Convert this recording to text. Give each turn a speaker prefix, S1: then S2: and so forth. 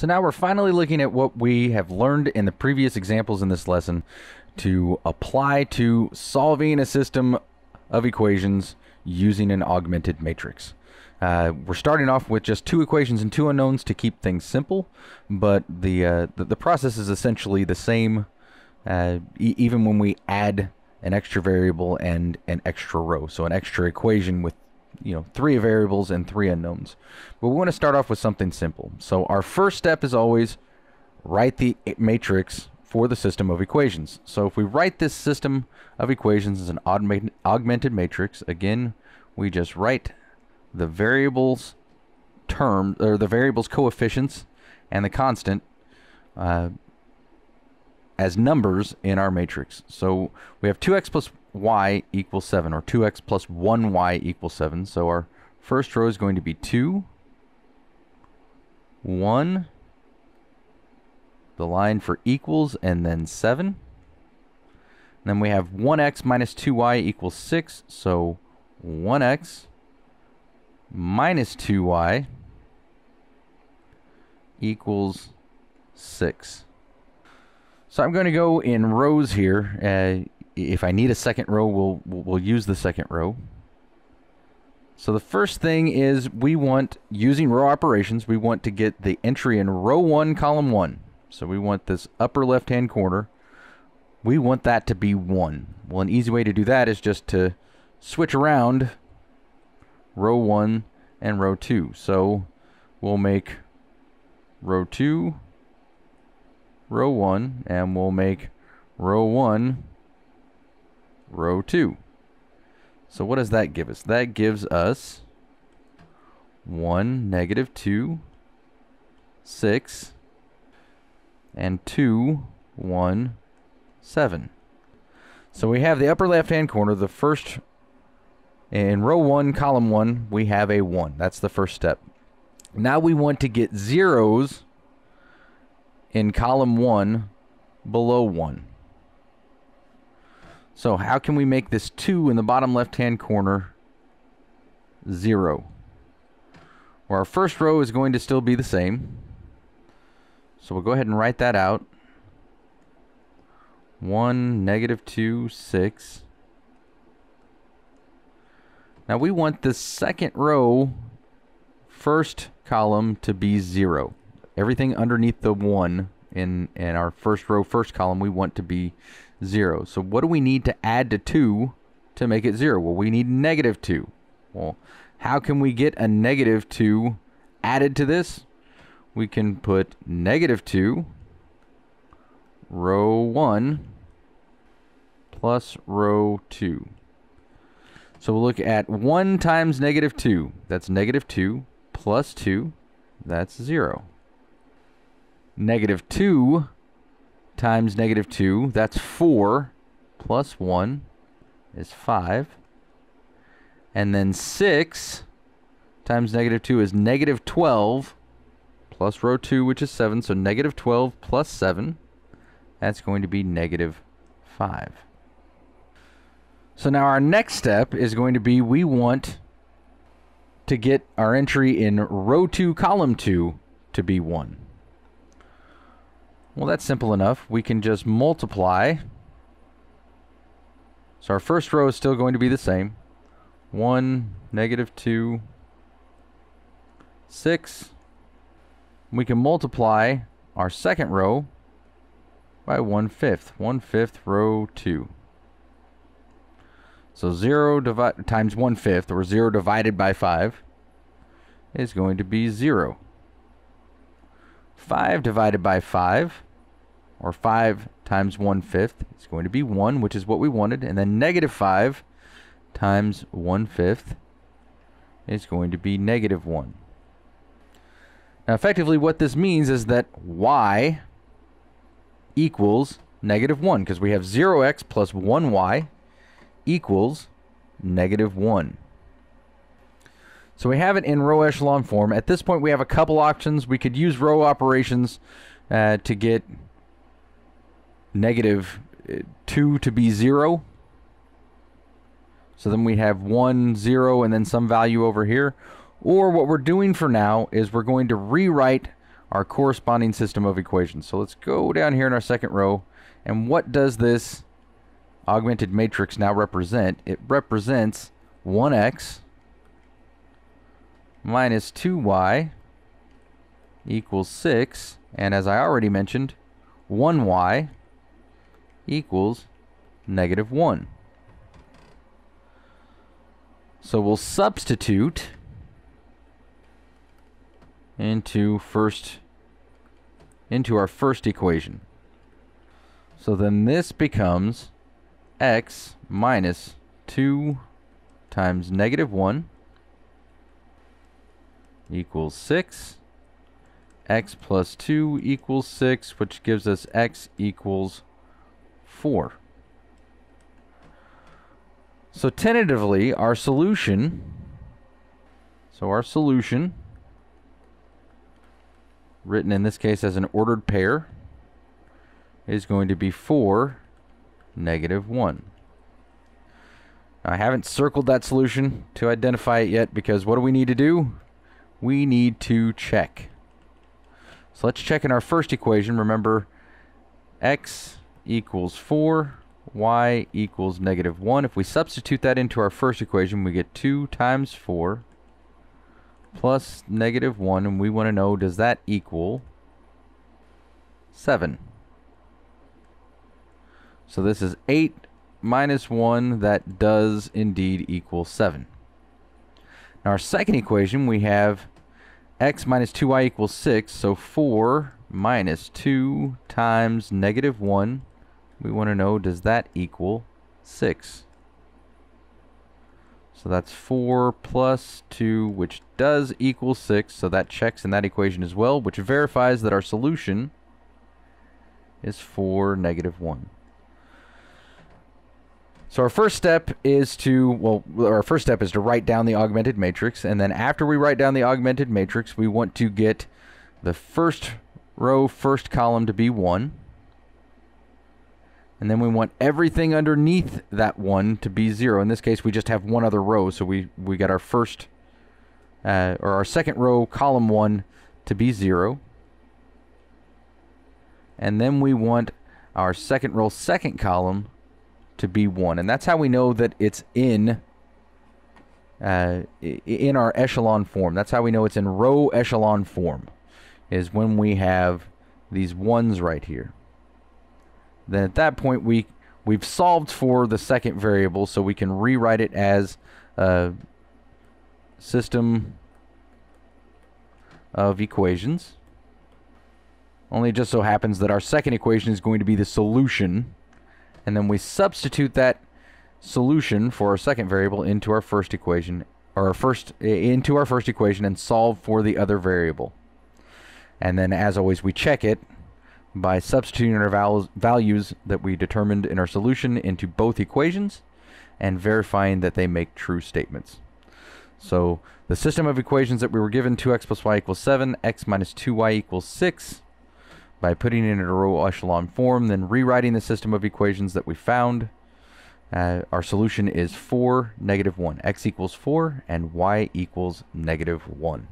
S1: So now we're finally looking at what we have learned in the previous examples in this lesson to apply to solving a system of equations using an augmented matrix. Uh, we're starting off with just two equations and two unknowns to keep things simple, but the uh, the, the, process is essentially the same, uh, e even when we add an extra variable and an extra row. So an extra equation with you know three variables and three unknowns. But we want to start off with something simple. So our first step is always write the matrix for the system of equations. So if we write this system of equations as an augmented matrix, again, we just write the variables term or the variables coefficients and the constant uh, as numbers in our matrix. So we have 2x plus y equals 7 or 2x plus 1y equals 7. So our first row is going to be 2, 1, the line for equals, and then 7. And then we have 1x minus 2y equals 6. So 1x minus 2y equals 6. So I'm going to go in rows here. Uh, if I need a second row, we'll, we'll use the second row. So the first thing is we want, using row operations, we want to get the entry in row 1, column 1. So we want this upper left-hand corner. We want that to be 1. Well, an easy way to do that is just to switch around row 1 and row 2. So we'll make row 2 row 1 and we'll make row 1 row 2. So what does that give us? That gives us 1, negative 2, 6, and 2, 1, 7. So we have the upper left-hand corner, the first in row 1, column 1, we have a 1. That's the first step. Now we want to get zeros in column 1 below 1. So how can we make this 2 in the bottom left-hand corner 0? Well, our first row is going to still be the same. So we'll go ahead and write that out. 1, negative 2, 6. Now we want the second row, first column to be 0. Everything underneath the 1 in, in our first row, first column, we want to be 0. So what do we need to add to 2 to make it 0? Well, we need negative 2. Well, how can we get a negative 2 added to this? We can put negative 2, row 1, plus row 2. So we'll look at 1 times negative 2. That's negative 2 plus 2. That's 0. Negative 2 times negative 2. That's 4 plus 1 is 5. And then 6 times negative 2 is negative 12 plus row 2, which is 7. So negative 12 plus 7. That's going to be negative 5. So now our next step is going to be we want to get our entry in row 2, column 2 to be 1. Well, that's simple enough. We can just multiply. So our first row is still going to be the same. 1, negative 2, 6. We can multiply our second row by 1 fifth. 1 fifth row 2. So 0 divi times 1 fifth, or 0 divided by 5, is going to be 0. 5 divided by 5, or 5 times 1 fifth, is going to be 1, which is what we wanted. And then negative 5 times 1 fifth is going to be negative 1. Now, effectively, what this means is that y equals negative 1, because we have 0x plus 1y equals negative 1. So we have it in row echelon form. At this point, we have a couple options. We could use row operations uh, to get negative uh, 2 to be 0. So then we have 1, 0, and then some value over here. Or what we're doing for now is we're going to rewrite our corresponding system of equations. So let's go down here in our second row. And what does this augmented matrix now represent? It represents 1x minus 2y equals 6. And as I already mentioned, 1y equals negative 1. So we'll substitute into first into our first equation. So then this becomes x minus 2 times negative 1 equals 6. x plus 2 equals 6, which gives us x equals 4. So tentatively, our solution, so our solution, written in this case as an ordered pair, is going to be 4, negative 1. I haven't circled that solution to identify it yet because what do we need to do? We need to check. So let's check in our first equation. Remember, x equals 4 y equals negative 1. If we substitute that into our first equation, we get 2 times 4 plus negative 1, and we want to know, does that equal 7? So this is 8 minus 1, that does indeed equal 7. Now our second equation, we have x minus 2y equals 6, so 4 minus 2 times negative 1 we want to know does that equal 6? So that's 4 plus 2, which does equal 6. So that checks in that equation as well, which verifies that our solution is 4, negative 1. So our first step is to, well, our first step is to write down the augmented matrix. And then after we write down the augmented matrix, we want to get the first row, first column to be 1. And then we want everything underneath that one to be zero. In this case, we just have one other row. So we, we got our first, uh, or our second row, column one, to be zero. And then we want our second row, second column to be one. And that's how we know that it's in, uh, in our echelon form. That's how we know it's in row echelon form, is when we have these ones right here then at that point we we've solved for the second variable so we can rewrite it as a system of equations. Only just so happens that our second equation is going to be the solution and then we substitute that solution for our second variable into our first equation or our first into our first equation and solve for the other variable. And then as always we check it by substituting our val values that we determined in our solution into both equations and verifying that they make true statements. So the system of equations that we were given 2x plus y equals 7, x minus 2y equals 6, by putting it in a row echelon form, then rewriting the system of equations that we found, uh, our solution is 4, negative 1. x equals 4 and y equals negative 1.